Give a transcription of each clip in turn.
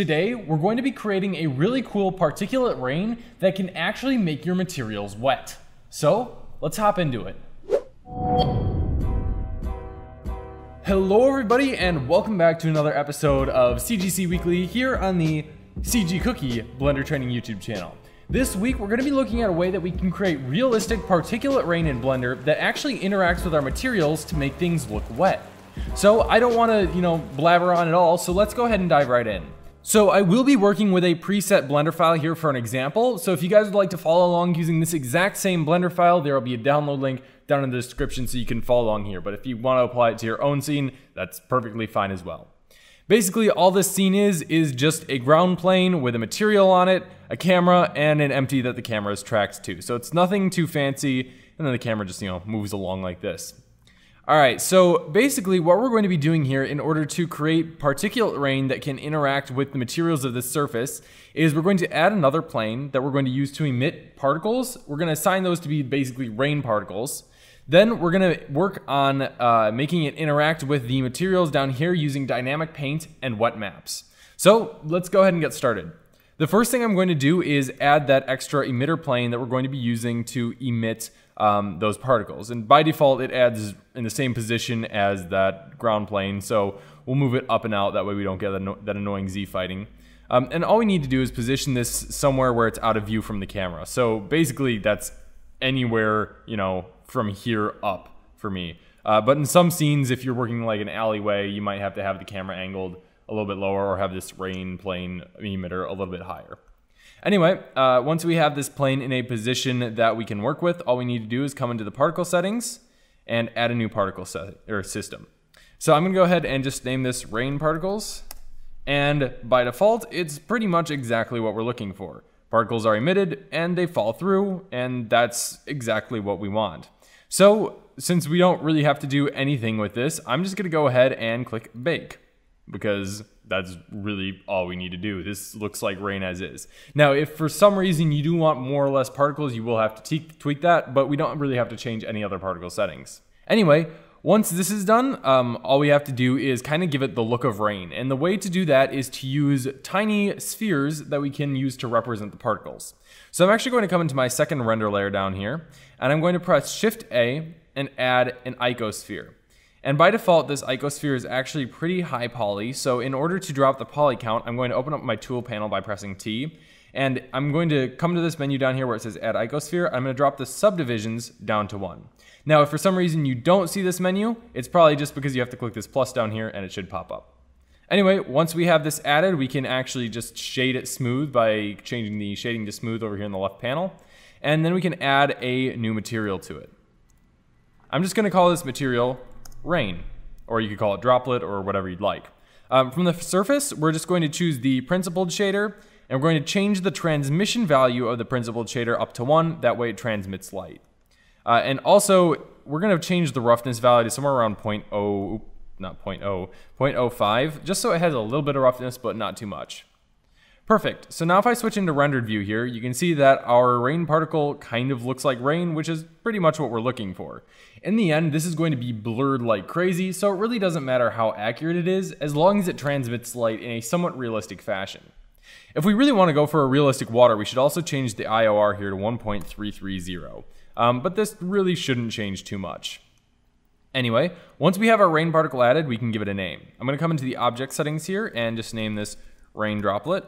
Today, we're going to be creating a really cool particulate rain that can actually make your materials wet. So, let's hop into it. Hello everybody and welcome back to another episode of CGC Weekly here on the CG Cookie Blender Training YouTube channel. This week we're going to be looking at a way that we can create realistic particulate rain in Blender that actually interacts with our materials to make things look wet. So I don't want to, you know, blabber on at all, so let's go ahead and dive right in. So I will be working with a preset Blender file here for an example. So if you guys would like to follow along using this exact same Blender file, there will be a download link down in the description so you can follow along here. But if you want to apply it to your own scene, that's perfectly fine as well. Basically, all this scene is, is just a ground plane with a material on it, a camera, and an empty that the camera is tracked to. So it's nothing too fancy, and then the camera just, you know, moves along like this. All right, so basically what we're going to be doing here in order to create particulate rain that can interact with the materials of this surface is we're going to add another plane that we're going to use to emit particles. We're going to assign those to be basically rain particles. Then we're going to work on uh, making it interact with the materials down here using dynamic paint and wet maps. So let's go ahead and get started. The first thing I'm going to do is add that extra emitter plane that we're going to be using to emit um, those particles. And by default, it adds in the same position as that ground plane. So we'll move it up and out. That way we don't get that, annoying Z fighting. Um, and all we need to do is position this somewhere where it's out of view from the camera. So basically that's anywhere, you know, from here up for me. Uh, but in some scenes, if you're working like an alleyway, you might have to have the camera angled a little bit lower or have this rain plane emitter a little bit higher. Anyway, uh, once we have this plane in a position that we can work with, all we need to do is come into the particle settings and add a new particle set or system. So I'm gonna go ahead and just name this rain particles. And by default, it's pretty much exactly what we're looking for. Particles are emitted and they fall through, and that's exactly what we want. So since we don't really have to do anything with this, I'm just gonna go ahead and click bake because that's really all we need to do. This looks like rain as is. Now, if for some reason you do want more or less particles, you will have to tweak that, but we don't really have to change any other particle settings. Anyway, once this is done, um, all we have to do is kind of give it the look of rain. And the way to do that is to use tiny spheres that we can use to represent the particles. So I'm actually going to come into my second render layer down here, and I'm going to press Shift A and add an icosphere. And by default, this icosphere is actually pretty high poly. So in order to drop the poly count, I'm going to open up my tool panel by pressing T. And I'm going to come to this menu down here where it says add icosphere. I'm going to drop the subdivisions down to one. Now, if for some reason you don't see this menu, it's probably just because you have to click this plus down here and it should pop up. Anyway, once we have this added, we can actually just shade it smooth by changing the shading to smooth over here in the left panel. And then we can add a new material to it. I'm just going to call this material rain, or you could call it droplet or whatever you'd like. Um, from the surface, we're just going to choose the principled shader, and we're going to change the transmission value of the principled shader up to 1, that way it transmits light. Uh, and also, we're going to change the roughness value to somewhere around 0.0, not 0.0, 0.05, just so it has a little bit of roughness, but not too much. Perfect. So now if I switch into rendered view here, you can see that our rain particle kind of looks like rain, which is pretty much what we're looking for. In the end, this is going to be blurred like crazy, so it really doesn't matter how accurate it is, as long as it transmits light in a somewhat realistic fashion. If we really want to go for a realistic water, we should also change the IOR here to 1.330. Um, but this really shouldn't change too much. Anyway, once we have our rain particle added, we can give it a name. I'm going to come into the object settings here and just name this rain droplet.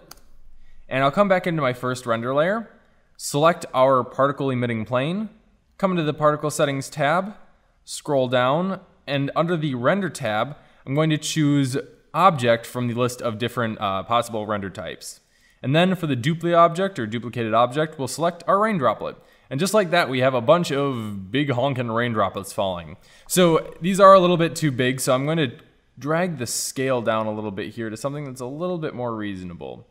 And I'll come back into my first render layer, select our particle emitting plane, come into the particle settings tab, scroll down, and under the render tab, I'm going to choose object from the list of different uh, possible render types. And then for the duplicate object or duplicated object, we'll select our rain droplet. And just like that, we have a bunch of big honking rain droplets falling. So these are a little bit too big, so I'm going to drag the scale down a little bit here to something that's a little bit more reasonable.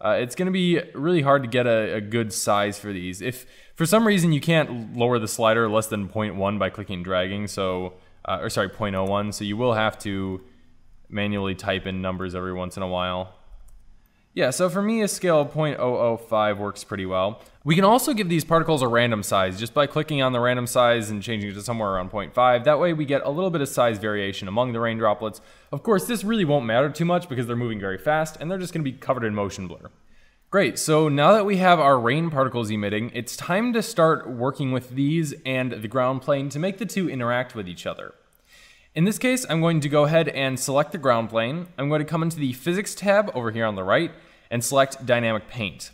Uh, it's going to be really hard to get a, a, good size for these. If for some reason you can't lower the slider less than 0.1 by clicking dragging, so uh, or sorry 0.01, so you will have to manually type in numbers every once in a while. Yeah, so for me, a scale of 0.005 works pretty well. We can also give these particles a random size just by clicking on the random size and changing it to somewhere around 0.5. That way we get a little bit of size variation among the rain droplets. Of course, this really won't matter too much because they're moving very fast and they're just going to be covered in motion blur. Great, so now that we have our rain particles emitting, it's time to start working with these and the ground plane to make the two interact with each other. In this case, I'm going to go ahead and select the ground plane. I'm going to come into the Physics tab over here on the right and select Dynamic Paint.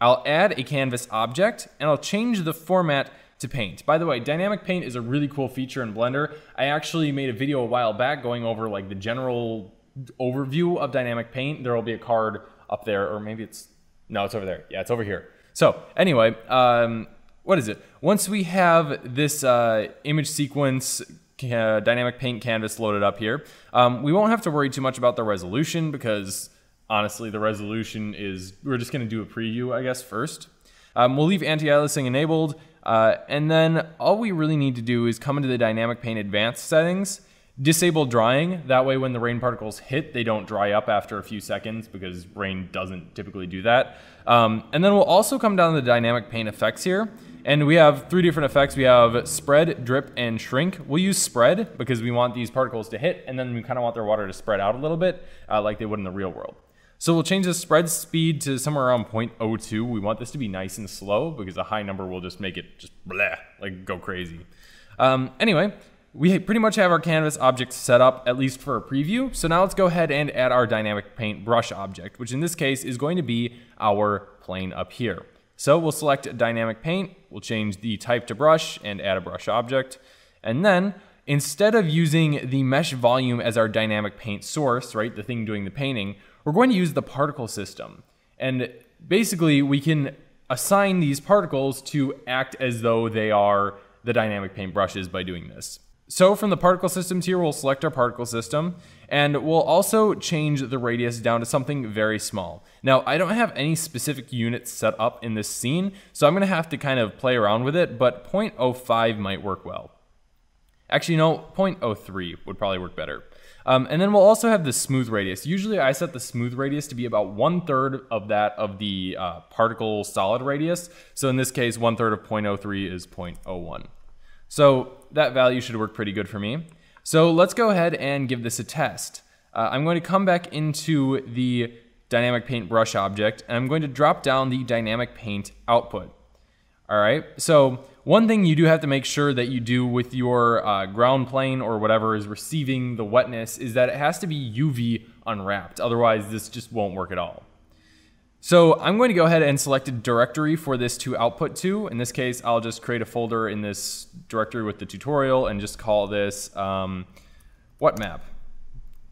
I'll add a canvas object and I'll change the format to paint. By the way, dynamic paint is a really cool feature in Blender. I actually made a video a while back going over like the general overview of dynamic paint. There will be a card up there, or maybe it's, no, it's over there. Yeah, it's over here. So anyway, um, what is it? Once we have this uh, image sequence dynamic paint canvas loaded up here, um, we won't have to worry too much about the resolution because honestly, the resolution is, we're just gonna do a preview, I guess, first. Um, we'll leave anti-aliasing enabled, uh, and then all we really need to do is come into the Dynamic Paint Advanced settings, disable drying, that way when the rain particles hit, they don't dry up after a few seconds because rain doesn't typically do that. Um, and then we'll also come down to the Dynamic Paint effects here, and we have three different effects. We have spread, drip, and shrink. We'll use spread because we want these particles to hit, and then we kind of want their water to spread out a little bit, uh, like they would in the real world. So we'll change the spread speed to somewhere around 0.02. We want this to be nice and slow because a high number will just make it just blah, like go crazy. Um, anyway, we pretty much have our canvas object set up, at least for a preview. So now let's go ahead and add our dynamic paint brush object, which in this case is going to be our plane up here. So we'll select dynamic paint, we'll change the type to brush and add a brush object. And then instead of using the mesh volume as our dynamic paint source, right, the thing doing the painting, we're going to use the particle system. And basically, we can assign these particles to act as though they are the dynamic paint brushes by doing this. So from the particle systems here, we'll select our particle system, and we'll also change the radius down to something very small. Now, I don't have any specific units set up in this scene, so I'm gonna have to kind of play around with it, but 0.05 might work well. Actually, no, 0.03 would probably work better. Um, and then we'll also have the smooth radius. Usually I set the smooth radius to be about one third of that of the uh, particle solid radius. So in this case, one third of 0.03 is 0.01. So that value should work pretty good for me. So let's go ahead and give this a test. Uh, I'm going to come back into the dynamic paint brush object and I'm going to drop down the dynamic paint output. All right, so one thing you do have to make sure that you do with your uh, ground plane or whatever is receiving the wetness is that it has to be UV unwrapped. Otherwise, this just won't work at all. So I'm going to go ahead and select a directory for this to output to. In this case, I'll just create a folder in this directory with the tutorial and just call this um, wet map.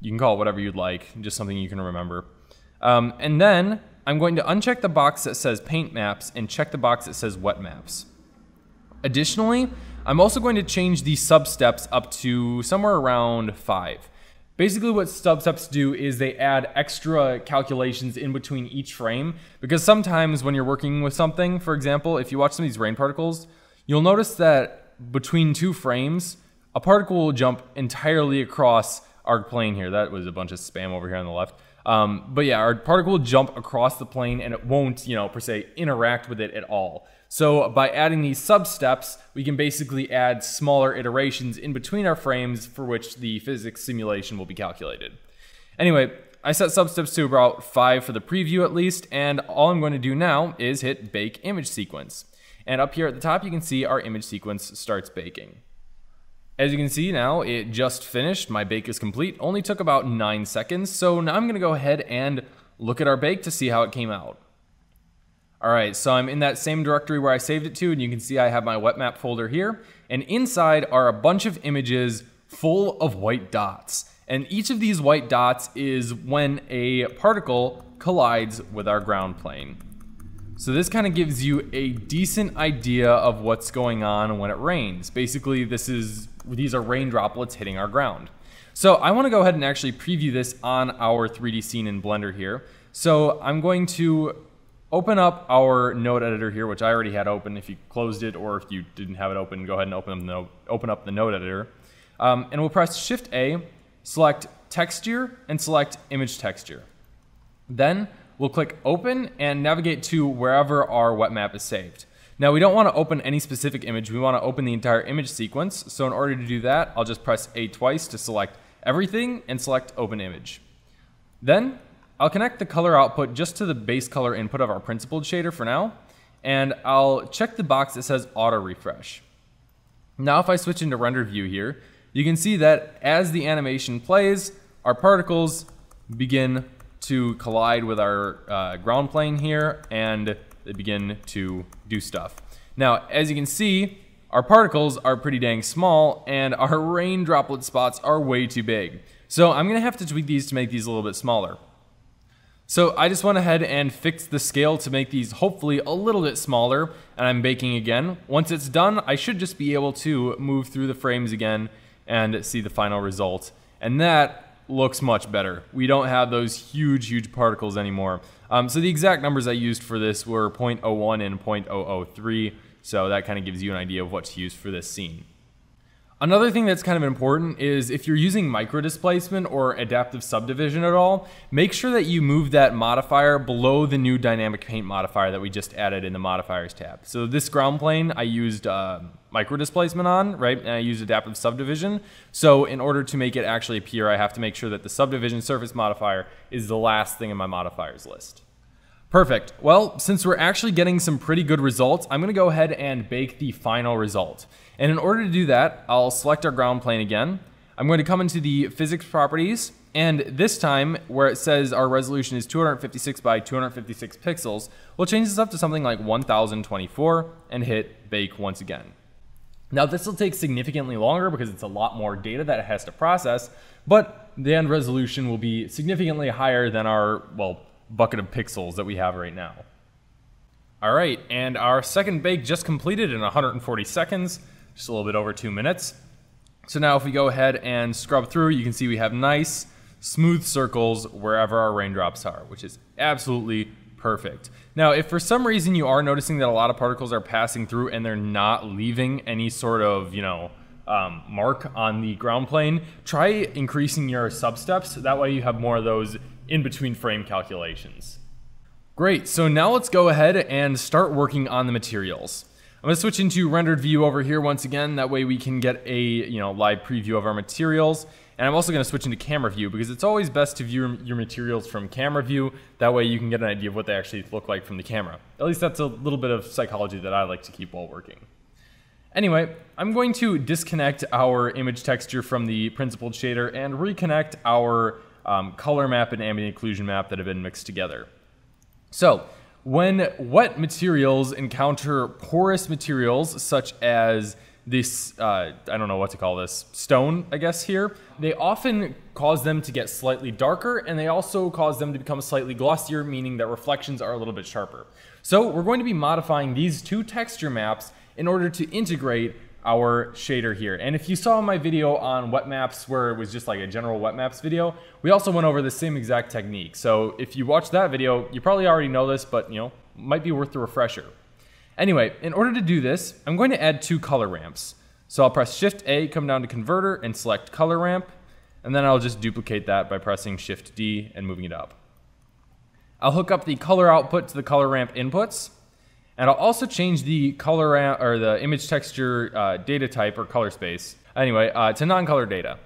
You can call it whatever you'd like, just something you can remember. Um, and then I'm going to uncheck the box that says paint maps and check the box that says wet maps. Additionally, I'm also going to change the substeps up to somewhere around five. Basically what substeps do is they add extra calculations in between each frame because sometimes when you're working with something, for example, if you watch some of these rain particles, you'll notice that between two frames, a particle will jump entirely across our plane here. That was a bunch of spam over here on the left. Um, but yeah, our particle will jump across the plane and it won't, you know, per se, interact with it at all. So by adding these substeps, we can basically add smaller iterations in between our frames for which the physics simulation will be calculated. Anyway, I set substeps to about 5 for the preview at least, and all I'm going to do now is hit Bake Image Sequence. And up here at the top, you can see our image sequence starts baking. As you can see now, it just finished. My bake is complete. Only took about 9 seconds, so now I'm going to go ahead and look at our bake to see how it came out. All right, so I'm in that same directory where I saved it to, and you can see I have my wet map folder here. And inside are a bunch of images full of white dots. And each of these white dots is when a particle collides with our ground plane. So this kind of gives you a decent idea of what's going on when it rains. Basically, this is these are rain droplets hitting our ground. So I want to go ahead and actually preview this on our 3D scene in Blender here. So I'm going to open up our node editor here, which I already had open. If you closed it or if you didn't have it open, go ahead and open up the open up the node editor. Um, and we'll press Shift A, select texture, and select image texture. Then we'll click open and navigate to wherever our wet map is saved. Now we don't want to open any specific image, we want to open the entire image sequence. So in order to do that, I'll just press A twice to select everything and select open image. Then I'll connect the color output just to the base color input of our principled shader for now, and I'll check the box that says auto refresh. Now if I switch into render view here, you can see that as the animation plays, our particles begin to collide with our uh, ground plane here and they begin to do stuff. Now, as you can see, our particles are pretty dang small and our rain droplet spots are way too big. So I'm gonna have to tweak these to make these a little bit smaller. So I just went ahead and fixed the scale to make these hopefully a little bit smaller and I'm baking again. Once it's done, I should just be able to move through the frames again and see the final result. And that looks much better. We don't have those huge, huge particles anymore. Um, so the exact numbers I used for this were 0.01 and 0.003, so that kind of gives you an idea of what to use for this scene. Another thing that's kind of important is if you're using micro displacement or adaptive subdivision at all, make sure that you move that modifier below the new dynamic paint modifier that we just added in the modifiers tab. So this ground plane I used uh, micro displacement on, right? And I used adaptive subdivision. So in order to make it actually appear, I have to make sure that the subdivision surface modifier is the last thing in my modifiers list. Perfect. Well, since we're actually getting some pretty good results, I'm gonna go ahead and bake the final result. And in order to do that, I'll select our ground plane again. I'm going to come into the physics properties, and this time, where it says our resolution is 256 by 256 pixels, we'll change this up to something like 1024 and hit bake once again. Now this will take significantly longer because it's a lot more data that it has to process, but the end resolution will be significantly higher than our, well, bucket of pixels that we have right now. All right, and our second bake just completed in 140 seconds just a little bit over two minutes. So now if we go ahead and scrub through, you can see we have nice, smooth circles wherever our raindrops are, which is absolutely perfect. Now, if for some reason you are noticing that a lot of particles are passing through and they're not leaving any sort of, you know, um, mark on the ground plane, try increasing your substeps. That way you have more of those in between frame calculations. Great, so now let's go ahead and start working on the materials. I'm gonna switch into rendered view over here once again. That way we can get a you know live preview of our materials. And I'm also gonna switch into camera view because it's always best to view your materials from camera view. That way you can get an idea of what they actually look like from the camera. At least that's a little bit of psychology that I like to keep while working. Anyway, I'm going to disconnect our image texture from the principled shader and reconnect our um, color map and ambient occlusion map that have been mixed together. So when wet materials encounter porous materials such as this, uh, I don't know what to call this, stone, I guess, here, they often cause them to get slightly darker and they also cause them to become slightly glossier, meaning that reflections are a little bit sharper. So we're going to be modifying these two texture maps in order to integrate our shader here. And if you saw my video on wet maps where it was just like a general wet maps video, we also went over the same exact technique. So if you watched that video, you probably already know this, but you know, might be worth the refresher. Anyway, in order to do this, I'm going to add two color ramps. So I'll press Shift A, come down to Converter, and select Color Ramp, and then I'll just duplicate that by pressing Shift D and moving it up. I'll hook up the color output to the color ramp inputs, and I'll also change the color or the image texture uh, data type or color space. Anyway, uh, to non-color data.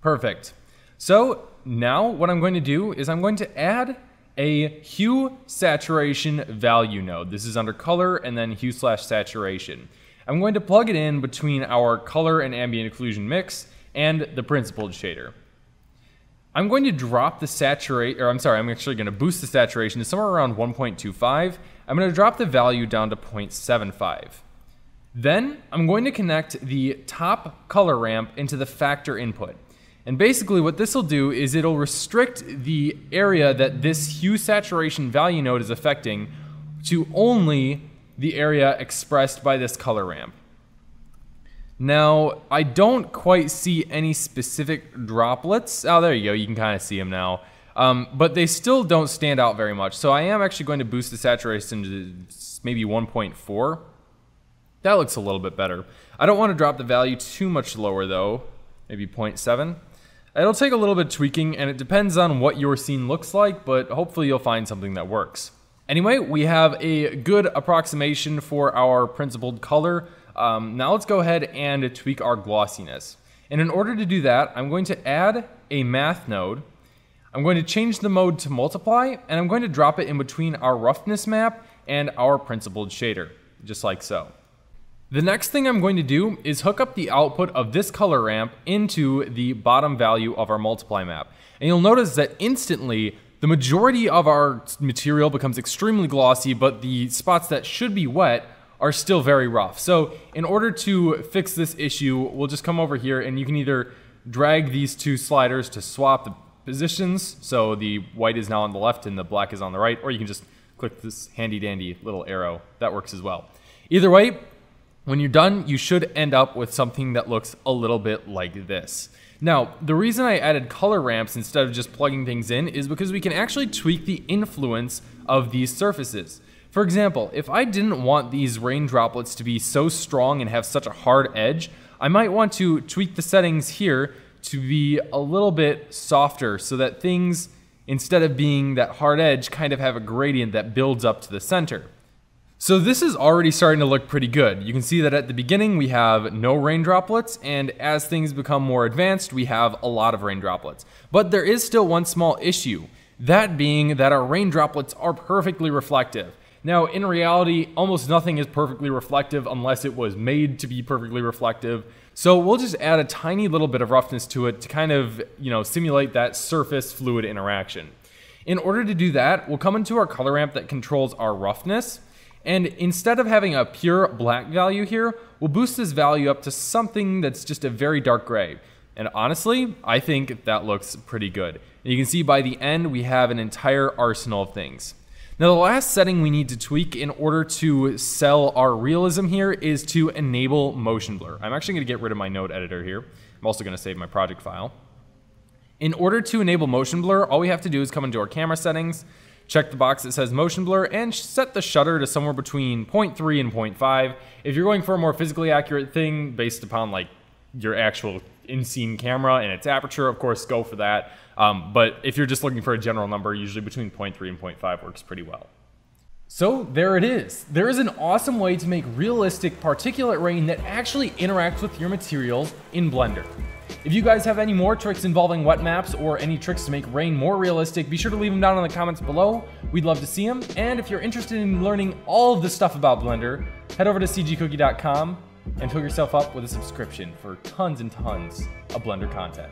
Perfect. So now what I'm going to do is I'm going to add a hue saturation value node. This is under color and then hue slash saturation. I'm going to plug it in between our color and ambient occlusion mix and the principled shader. I'm going to drop the saturate, or I'm sorry, I'm actually going to boost the saturation to somewhere around 1.25 I'm going to drop the value down to 0.75. Then I'm going to connect the top color ramp into the factor input. And basically what this will do is it'll restrict the area that this hue saturation value node is affecting to only the area expressed by this color ramp. Now, I don't quite see any specific droplets. Oh, there you go. You can kind of see them now. Um, but they still don't stand out very much. So I am actually going to boost the saturation to maybe 1.4. That looks a little bit better. I don't want to drop the value too much lower though, maybe 0.7. It'll take a little bit tweaking and it depends on what your scene looks like, but hopefully you'll find something that works. Anyway, we have a good approximation for our principled color. Um, now let's go ahead and tweak our glossiness. And in order to do that, I'm going to add a math node. I'm going to change the mode to multiply, and I'm going to drop it in between our roughness map and our principled shader, just like so. The next thing I'm going to do is hook up the output of this color ramp into the bottom value of our multiply map. And you'll notice that instantly, the majority of our material becomes extremely glossy, but the spots that should be wet are still very rough. So in order to fix this issue, we'll just come over here and you can either drag these two sliders to swap the positions. So the white is now on the left and the black is on the right, or you can just click this handy dandy little arrow. That works as well. Either way, when you're done, you should end up with something that looks a little bit like this. Now, the reason I added color ramps instead of just plugging things in is because we can actually tweak the influence of these surfaces. For example, if I didn't want these rain droplets to be so strong and have such a hard edge, I might want to tweak the settings here to be a little bit softer so that things, instead of being that hard edge, kind of have a gradient that builds up to the center. So this is already starting to look pretty good. You can see that at the beginning we have no rain droplets, and as things become more advanced, we have a lot of rain droplets. But there is still one small issue, that being that our rain droplets are perfectly reflective. Now, in reality, almost nothing is perfectly reflective unless it was made to be perfectly reflective. So we'll just add a tiny little bit of roughness to it to kind of, you know, simulate that surface fluid interaction. In order to do that, we'll come into our color ramp that controls our roughness. And instead of having a pure black value here, we'll boost this value up to something that's just a very dark gray. And honestly, I think that looks pretty good. And you can see by the end, we have an entire arsenal of things. Now the last setting we need to tweak in order to sell our realism here is to enable motion blur. I'm actually going to get rid of my node editor here. I'm also going to save my project file. In order to enable motion blur, all we have to do is come into our camera settings, check the box that says motion blur, and set the shutter to somewhere between 0.3 and 0.5. If you're going for a more physically accurate thing based upon like your actual in-scene camera and its aperture, of course, go for that. Um, but if you're just looking for a general number, usually between 0.3 and 0.5 works pretty well. So there it is. There is an awesome way to make realistic particulate rain that actually interacts with your material in Blender. If you guys have any more tricks involving wet maps or any tricks to make rain more realistic, be sure to leave them down in the comments below. We'd love to see them. And if you're interested in learning all of the stuff about Blender, head over to cgcookie.com and hook yourself up with a subscription for tons and tons of Blender content.